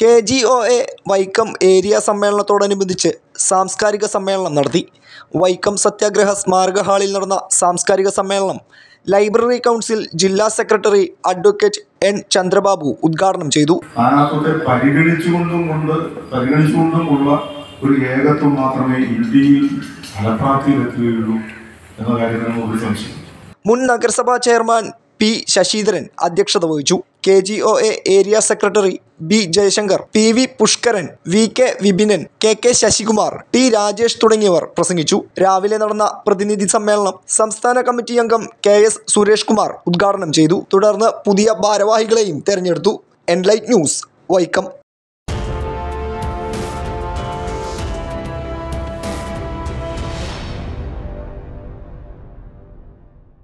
K G O A Vaikom area സമ്മേളനത്തോടനുബന്ധിച്ച് സാംസ്കാരിക സമ്മേളനം നടത്തി. വൈക്കം സത്യാഗ്രഹ സ്മാരക ഹാളിൽ നടന്ന സാംസ്കാരിക സമ്മേളനം ലൈബ്രറി കൗൺസിൽ ജില്ലാ സെക്രട്ടറി അഡ്വക്കേറ്റ് എൻ ചന്ദ്രബാബു ഉദ്ഘാടനം ചെയ്തു. പരിഗണിച്ചുകൊണ്ടുമുള്ള ഒരു ഏകത്വം മാത്രമേ ഇന്ത്യയിൽ ഫലപ്രാപ്തിയിലെത്തുകയുള്ളൂ എന്ന കാര്യത്തിൽ ഒരു സംശയം. മുൻ നഗരസഭാ ചെയർമാൻ പി ശശീധരൻ അധ്യക്ഷത വഹിച്ചു. K G O A area secretary B Jayashankar P V Pushkaran V K Vipinan K K Sasikumar T Rajesh തുടങ്ങിയവർ പ്രസംഗിച്ചു. രാവിലെ നടന്ന പ്രതിനിധി സമ്മേളനം സംസ്ഥാന കമ്മിറ്റി അംഗം കെ എസ് സുരേഷ് കുമാർ ഉദ്ഘാടനം ചെയ്തു. തുടർന്ന് പുതിയ ഭാരവാഹികളെയും തെരഞ്ഞെടുത്തു. Enlight News Vaikom.